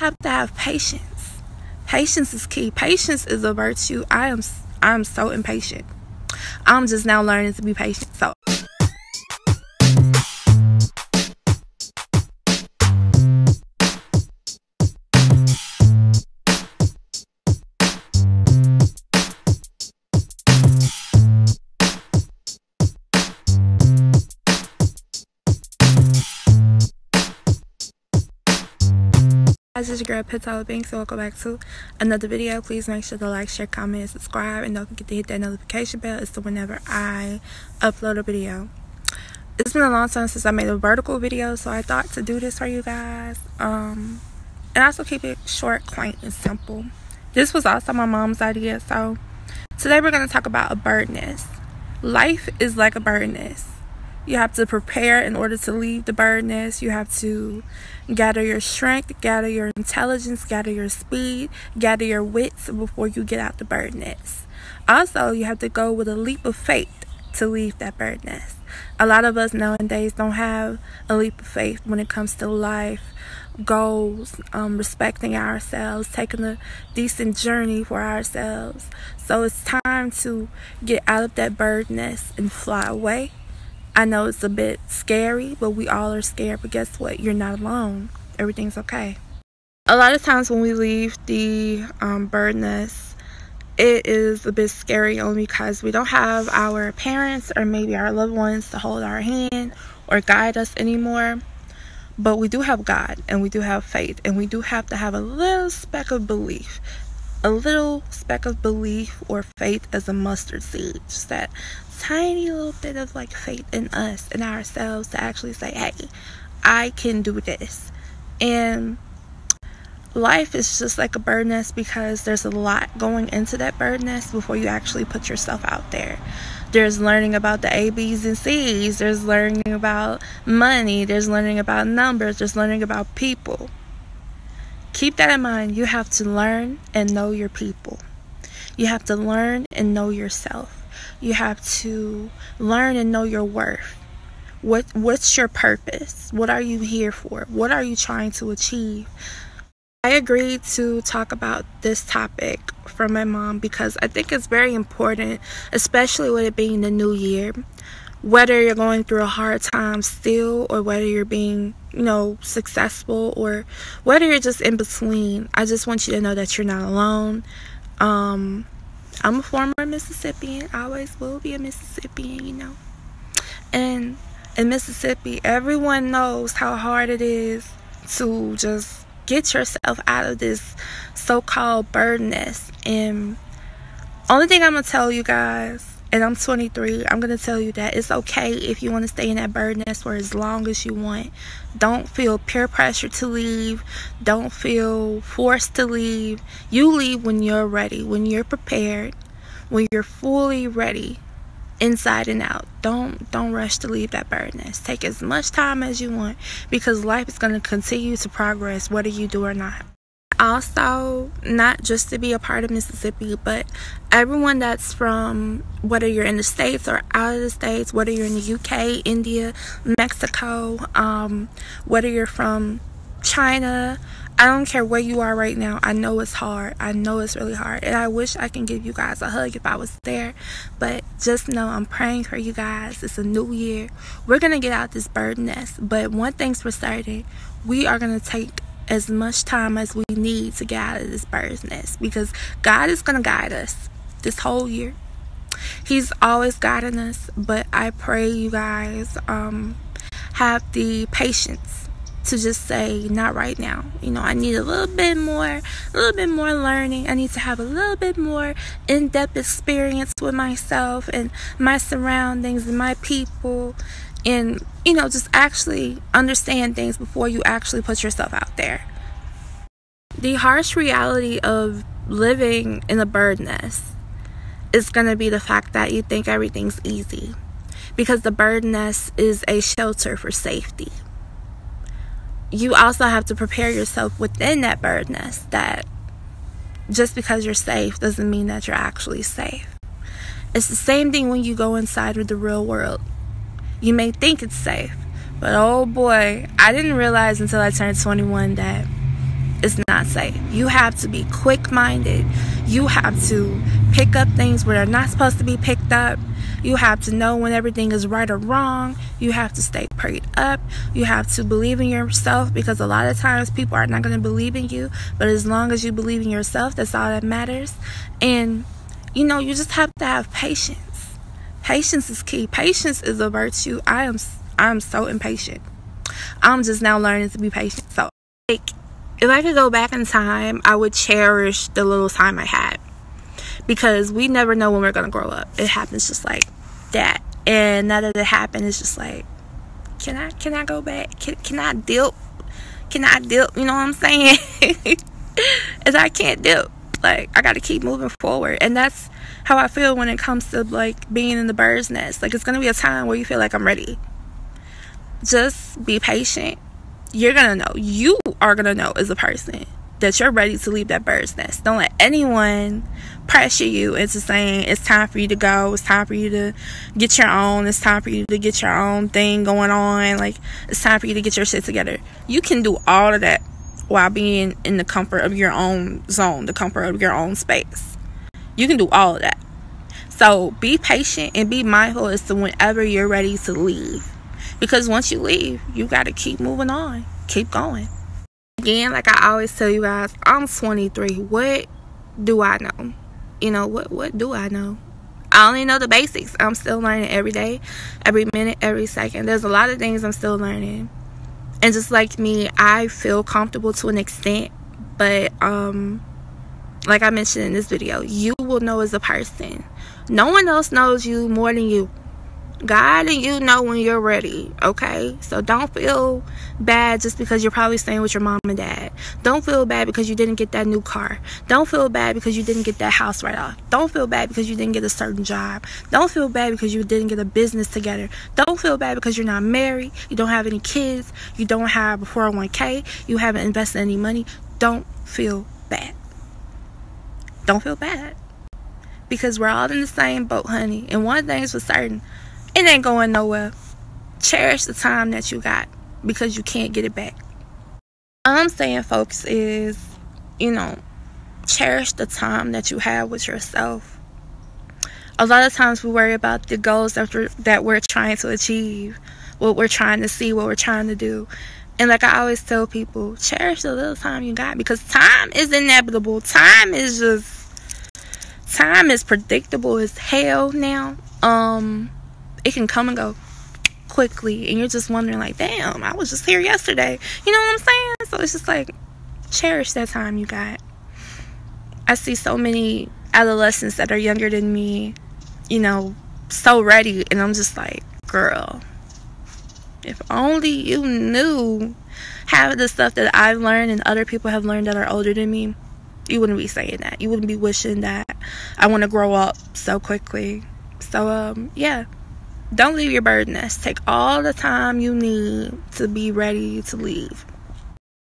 have to have patience. Patience is key. Patience is a virtue. I am I'm so impatient. I'm just now learning to be patient. So your girl Pitala Banks, so welcome back to another video. Please make sure to like, share, comment, and subscribe, and don't forget to hit that notification bell so whenever I upload a video. It's been a long time since I made a vertical video, so I thought to do this for you guys. Um, and also keep it short, quaint, and simple. This was also my mom's idea, so today we're going to talk about a bird nest. Life is like a bird nest you have to prepare in order to leave the bird nest. You have to gather your strength, gather your intelligence, gather your speed, gather your wits before you get out the bird nest. Also, you have to go with a leap of faith to leave that bird nest. A lot of us nowadays don't have a leap of faith when it comes to life, goals, um, respecting ourselves, taking a decent journey for ourselves. So it's time to get out of that bird nest and fly away I know it's a bit scary, but we all are scared. But guess what? You're not alone. Everything's okay. A lot of times when we leave the um, bird nest, it is a bit scary only because we don't have our parents or maybe our loved ones to hold our hand or guide us anymore. But we do have God and we do have faith and we do have to have a little speck of belief a little speck of belief or faith as a mustard seed. Just that tiny little bit of like faith in us and ourselves to actually say, hey, I can do this. And life is just like a bird nest because there's a lot going into that bird nest before you actually put yourself out there. There's learning about the A, B's, and C's. There's learning about money. There's learning about numbers. There's learning about people keep that in mind. You have to learn and know your people. You have to learn and know yourself. You have to learn and know your worth. What what's your purpose? What are you here for? What are you trying to achieve? I agreed to talk about this topic from my mom because I think it's very important, especially with it being the new year whether you're going through a hard time still or whether you're being you know successful or whether you're just in between i just want you to know that you're not alone. Um i'm a former mississippian I always will be a mississippian you know. And in mississippi everyone knows how hard it is to just get yourself out of this so-called bird nest and only thing i'm gonna tell you guys and I'm 23, I'm going to tell you that it's okay if you want to stay in that bird nest for as long as you want. Don't feel peer pressure to leave. Don't feel forced to leave. You leave when you're ready, when you're prepared, when you're fully ready inside and out. Don't don't rush to leave that bird nest. Take as much time as you want because life is going to continue to progress whether you do or not also not just to be a part of Mississippi, but everyone that's from whether you're in the states or out of the states, whether you're in the UK, India, Mexico, um, whether you're from China, I don't care where you are right now. I know it's hard. I know it's really hard. And I wish I can give you guys a hug if I was there. But just know I'm praying for you guys. It's a new year. We're going to get out this bird nest. But one thing's for certain we are going to take as much time as we need to get out of this bird's nest because God is going to guide us this whole year. He's always guiding us, but I pray you guys um, have the patience to just say, not right now. You know, I need a little bit more, a little bit more learning. I need to have a little bit more in depth experience with myself and my surroundings and my people and you know just actually understand things before you actually put yourself out there. The harsh reality of living in a bird nest is going to be the fact that you think everything's easy because the bird nest is a shelter for safety. You also have to prepare yourself within that bird nest that just because you're safe doesn't mean that you're actually safe. It's the same thing when you go inside with the real world you may think it's safe, but oh boy, I didn't realize until I turned 21 that it's not safe. You have to be quick minded. You have to pick up things where they're not supposed to be picked up. You have to know when everything is right or wrong. You have to stay prayed up. You have to believe in yourself because a lot of times people are not going to believe in you. But as long as you believe in yourself, that's all that matters. And, you know, you just have to have patience. Patience is key. Patience is a virtue. I am I'm so impatient. I'm just now learning to be patient. So, like, if I could go back in time, I would cherish the little time I had because we never know when we're gonna grow up. It happens just like that, and now that it happened, it's just like, can I can I go back? Can can I dip? Can I dip? You know what I'm saying? As I can't dip. Like I got to keep moving forward, and that's how I feel when it comes to like being in the bird's nest. Like it's gonna be a time where you feel like I'm ready. Just be patient you're gonna know. You are gonna know as a person that you're ready to leave that bird's nest. Don't let anyone pressure you into saying it's time for you to go, it's time for you to get your own, it's time for you to get your own thing going on, like it's time for you to get your shit together. You can do all of that while being in the comfort of your own zone, the comfort of your own space. You can do all of that. So be patient and be mindful as to whenever you're ready to leave. Because once you leave, you got to keep moving on, keep going. Again, like I always tell you guys, I'm 23. What do I know? You know, what, what do I know? I only know the basics. I'm still learning every day, every minute, every second. There's a lot of things I'm still learning. And just like me, I feel comfortable to an extent. But, um, like I mentioned in this video, you will know as a person. No one else knows you more than you. God and you know when you're ready, okay? So don't feel bad just because you're probably staying with your mom and dad. Don't feel bad because you didn't get that new car. Don't feel bad because you didn't get that house right off. Don't feel bad because you didn't get a certain job. Don't feel bad because you didn't get a business together. Don't feel bad because you're not married. You don't have any kids. You don't have a 401k. You haven't invested any money. Don't feel bad. Don't feel bad. Because we're all in the same boat, honey. And one thing is for certain it ain't going nowhere. Cherish the time that you got because you can't get it back. I'm saying, folks, is, you know, cherish the time that you have with yourself. A lot of times we worry about the goals that we're, that we're trying to achieve, what we're trying to see, what we're trying to do. And like I always tell people, cherish the little time you got because time is inevitable. Time is just time is predictable as hell now. Um it can come and go quickly and you're just wondering like damn i was just here yesterday. You know what i'm saying? So it's just like cherish that time you got. I see so many adolescents that are younger than me you know so ready and i'm just like girl if only you knew half of the stuff that i've learned and other people have learned that are older than me you wouldn't be saying that. You wouldn't be wishing that i want to grow up so quickly. So um yeah don't leave your bird nest. Take all the time you need to be ready to leave.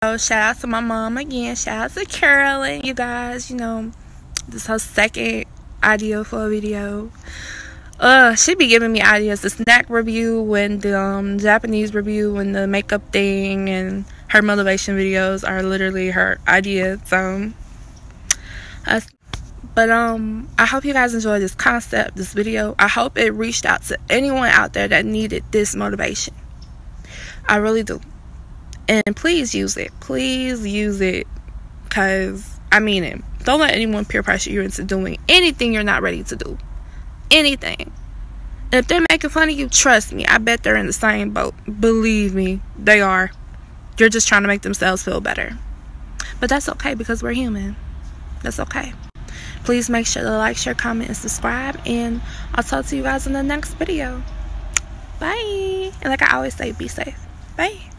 So shout out to my mom again. Shout out to Carolyn. You guys, you know, this is her second idea for a video. Uh, she be giving me ideas. The snack review and the um, Japanese review and the makeup thing and her motivation videos are literally her ideas. So, uh, but um i hope you guys enjoyed this concept this video. I hope it reached out to anyone out there that needed this motivation. I really do. And please use it. Please use it. Because i mean it. Don't let anyone peer pressure you into doing anything you're not ready to do. Anything. And if they're making fun of you trust me. I bet they're in the same boat. Believe me they are. You're just trying to make themselves feel better. But that's okay because we're human. That's okay Please make sure to like, share, comment, and subscribe. And I'll talk to you guys in the next video. Bye. And like I always say, be safe. Bye.